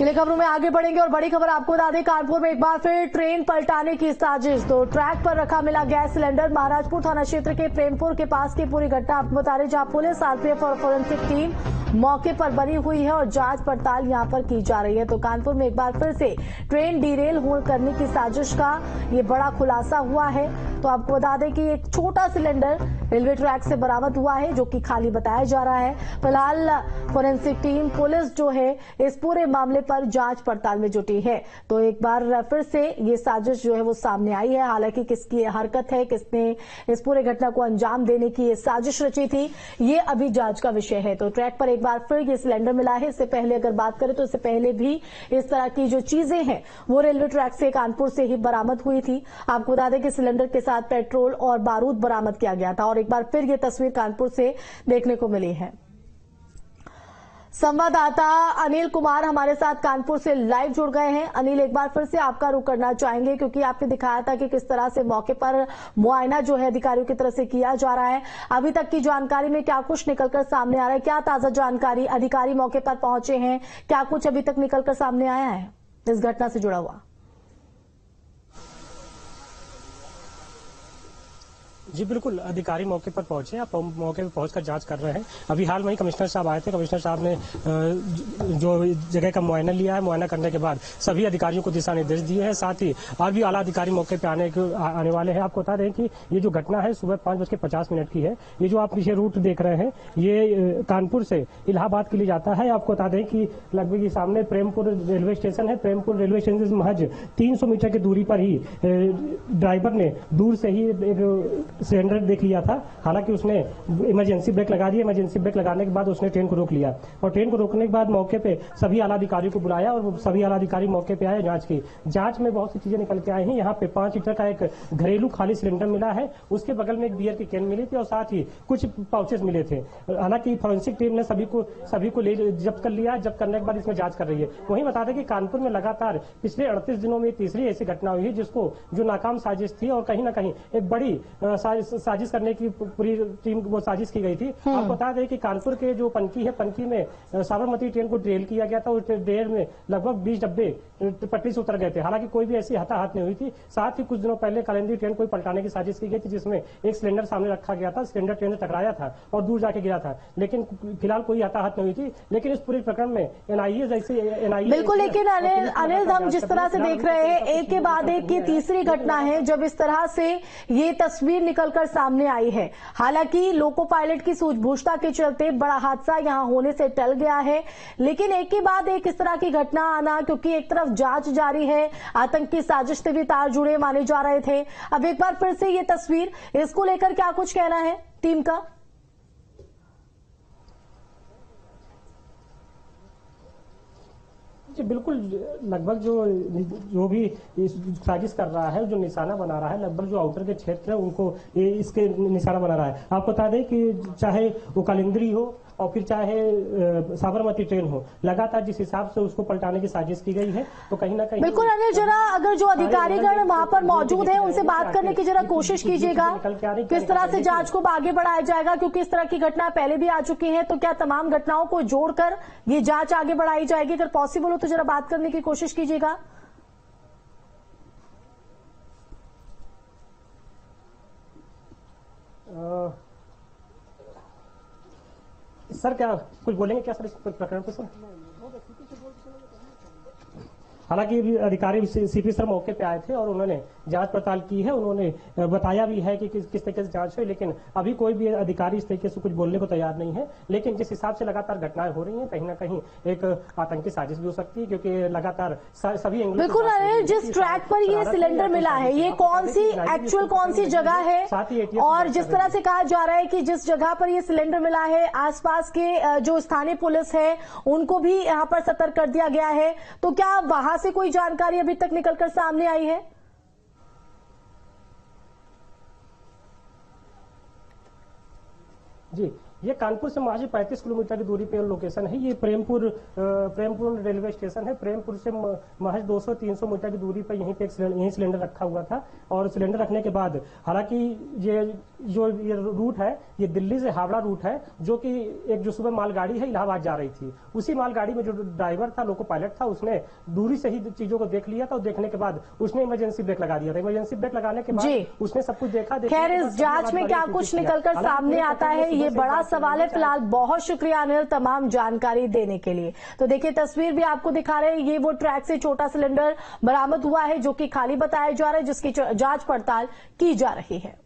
चलिए खबरों में आगे बढ़ेंगे और बड़ी खबर आपको बता दें, कानपुर में एक बार फिर ट्रेन पलटाने की साजिश। तो ट्रैक पर रखा मिला गैस सिलेंडर। महाराजपुर थाना क्षेत्र के प्रेमपुर के पास की पूरी घटना आपको बता रहे जहाँ पुलिस, आरपीएफ और फोरेंसिक टीम मौके पर बनी हुई है और जाँच पड़ताल यहाँ पर की जा रही है। तो कानपुर में एक बार फिर से ट्रेन डीरेल होल्ड करने की साजिश का ये बड़ा खुलासा हुआ है। तो आपको बता दें कि एक छोटा सिलेंडर रेलवे ट्रैक से बरामद हुआ है, जो कि खाली बताया जा रहा है। फ़िलहाल, फोरेंसिक टीम पुलिस जो है, इस पूरे मामले पर जाँच पड़ताल में जुटी है। तो एक बार फिर से ये साजिश जो है, वो सामने आई है। हालाँकि किसकी हरकत है, किसने इस पूरे घटना को अंजाम देने की ये साजिश रची थी, ये अभी जाँच का विषय है। तो ट्रैक पर एक बार फिर ये सिलेंडर मिला है। इससे पहले अगर बात करें तो इससे पहले भी इस तरह की जो चीज़ें हैं, वो रेलवे ट्रैक से कानपुर से ही बरामद हुई थी। आपको बता दें कि सिलेंडर के साथ पेट्रोल और बारूद बरामद किया गया था और एक बार फिर ये तस्वीर कानपुर से देखने को मिली है। संवाददाता अनिल कुमार हमारे साथ कानपुर से लाइव जुड़ गए हैं। अनिल, एक बार फिर से आपका रुख करना चाहेंगे, क्योंकि आपने दिखाया था कि किस तरह से मौके पर मुआयना जो है अधिकारियों की तरफ़ से किया जा रहा है। अभी तक की जानकारी में क्या कुछ निकलकर सामने आ रहा है? क्या ताज़ा जानकारी अधिकारी मौके पर पहुँचे हैं? क्या कुछ अभी तक निकलकर सामने आया है? इस घटना से जुड़ा हुआ। जी बिल्कुल, अधिकारी मौके पर पहुँचे आप मौके पर पहुंचकर जाँच कर रहे हैं। अभी हाल में कमिश्नर साहब आए थे। कमिश्नर साहब ने जो जगह का मुआयना लिया है, मुआयना करने के बाद सभी अधिकारियों को दिशा निर्देश दिए हैं। साथ ही और भी आला अधिकारी मौके पर आने आने वाले हैं। आपको बता दें कि ये जो घटना है, सुबह पाँच बज के पचास मिनट की है। ये जो आप पीछे रूट देख रहे हैं, ये कानपुर से इलाहाबाद के लिए जाता है। आपको बता दें कि लगभग सामने प्रेमपुर रेलवे स्टेशन है। प्रेमपुर रेलवे स्टेशन से महज तीन सौ मीटर की दूरी पर ही ड्राइवर ने दूर से ही एक सिलेंडर देख लिया था। हालाँकि उसने इमरजेंसी ब्रेक लगा दिया इमरजेंसी ब्रेक लगाने के बाद उसने ट्रेन को रोक लिया। और ट्रेन को रोकने के बाद मौके पे सभी आला अधिकारियों को बुलाया और सभी आला अधिकारी मौके पे आए जाँच की। जाँच में बहुत सी चीज़ें निकल के आए हैं। यहाँ पे पाँच लीटर का एक घरेलू खाली सिलेंडर मिला है। उसके बगल में एक बियर की कैन मिली थी और साथ ही कुछ पाउचेस मिले थे। हालाँकि फॉरेंसिक टीम ने सभी को सभी को ले जब्त कर लिया। जब्त करने के बाद इसमें जाँच कर रही है। वहीं बता दें कि कानपुर में लगातार पिछले अड़तीस दिनों में तीसरी ऐसी घटना हुई है जिसको जो नाकाम साजिश थी और कहीं ना कहीं एक बड़ी साजिश करने की पूरी टीम वो साजिश की गई थी। हम्म। आपको बता दें कि कानपुर के जो पनकी है पनकी में साबरमती ट्रेन को ड्रेल किया गया था उस ड्रेल में लगभग बीस डब्बे पटरी से उतर गए थे। हालाँकि कोई भी ऐसी हताहत नहीं हुई थी। साथ ही कुछ दिनों पहले कलेंदी ट्रेन को पलटाने की साजिश की गई थी जिसमें एक सिलेंडर सामने रखा गया था सिलेंडर ट्रेन से टकराया था और दूर जाके गिरा था। लेकिन फ़िलहाल कोई हताहत नहीं हुई थी लेकिन इस पूरे प्रकरण में एनआईए जैसे एनआईए बिल्कुल लेकिन अनिल अनिल हम जिस तरह से देख रहे हैं एक के बाद एक की तीसरी घटना है जब इस तरह से ये तस्वीर निकलकर सामने आई है। हालाँकि लोको पायलट की सूझबूझता के चलते बड़ा हादसा यहाँ होने से टल गया है। लेकिन एक के बाद एक इस तरह की घटना आना, क्योंकि एक तरफ़ जाँच जारी है, आतंकी साजिश से भी तार जुड़े माने जा रहे थे। अब एक बार फिर से ये तस्वीर, इसको लेकर क्या कुछ कहना है? टीम का जी, बिल्कुल, लगभग जो जो भी साजिश कर रहा है, जो निशाना बना रहा है, लगभग जो आउटर के क्षेत्र है, उनको इसके निशाना बना रहा है। आपको बता दें कि चाहे वो कालिंद्री हो और फिर चाहे साबरमती ट्रेन हो लगातार जिस हिसाब से उसको पलटाने की साजिश की गई है तो कहीं ना कहीं बिल्कुल अनिल जरा अगर जो अधिकारीगण वहाँ पर मौजूद है उनसे बात करने की जरा कोशिश कीजिएगा किस तरह से जाँच को आगे बढ़ाया जाएगा क्योंकि इस तरह की घटना पहले भी आ चुकी है तो क्या तमाम घटनाओं को जोड़कर ये जाँच आगे बढ़ाई जाएगी? अगर पॉसिबल हो तो जरा बात करने की कोशिश कीजिएगा। सर क्या कुछ बोलेंगे? क्या सर इस प्रकरण को सर? हालाँकि अधिकारी सीपी सर मौके पे आए थे और उन्होंने जाँच पड़ताल की है उन्होंने बताया भी है कि किस किस तरीके से जाँच हुई लेकिन अभी कोई भी अधिकारी इस तरीके से कुछ बोलने को तैयार नहीं है लेकिन जिस हिसाब से लगातार घटनाएँ हो रही हैं कहीं ना कहीं एक आतंकी साजिश भी हो सकती है क्योंकि लगातार सभी बिल्कुल जिस ट्रैक पर ये सिलेंडर मिला है ये कौन सी एक्चुअल कौन सी जगह है? साथ ही और जिस तरह से कहा जा रहा है कि जिस जगह पर ये सिलेंडर मिला है आसपास के जो स्थानीय पुलिस है उनको भी यहाँ पर सतर्क कर दिया गया है। तो क्या वहाँ से कोई जानकारी अभी तक निकलकर सामने आई है? जी ये कानपुर से महज 35 किलोमीटर की दूरी पे लोकेशन है। ये प्रेमपुर प्रेमपुर रेलवे स्टेशन है। प्रेमपुर से महज 200-300 मीटर की दूरी पे यहीं पे एक सिलेंडर यहीं सिलेंडर रखा हुआ था। और सिलेंडर रखने के बाद हालाँकि ये जो ये रूट है ये दिल्ली से हावड़ा रूट है जो कि एक जो सुबह मालगाड़ी है इलाहाबाद जा रही थी। उसी मालगाड़ी में जो ड्राइवर था लोको पायलट था उसने दूरी से ही चीज़ों को देख लिया था और देखने के बाद उसने इमरजेंसी ब्रेक लगा दिया था। इमरजेंसी ब्रेक लगाने के बाद उसने सब कुछ देखा खैर इस जाँच में क्या कुछ निकलकर सामने आता है ये बड़ा सवाल है फ़िलहाल बहुत शुक्रिया अनिल तमाम जानकारी देने के लिए। तो देखिए तस्वीर भी आपको दिखा रहे हैं ये वो ट्रैक से छोटा सिलेंडर बरामद हुआ है जो कि खाली बताया जा रहा है जिसकी जाँच पड़ताल की जा रही है।